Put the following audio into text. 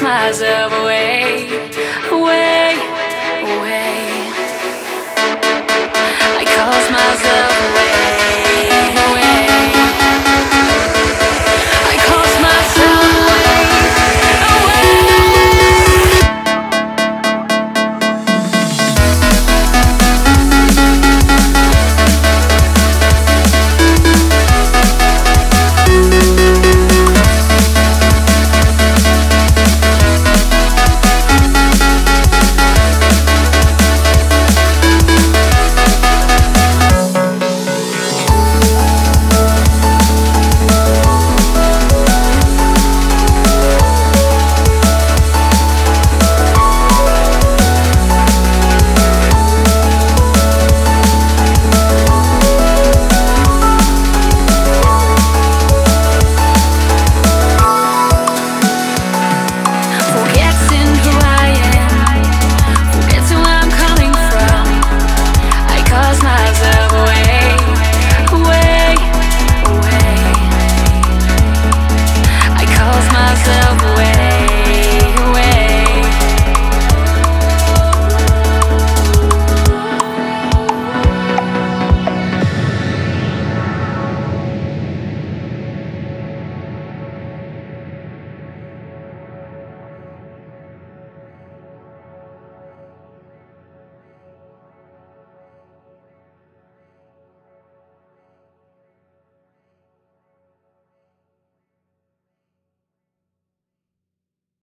myself away.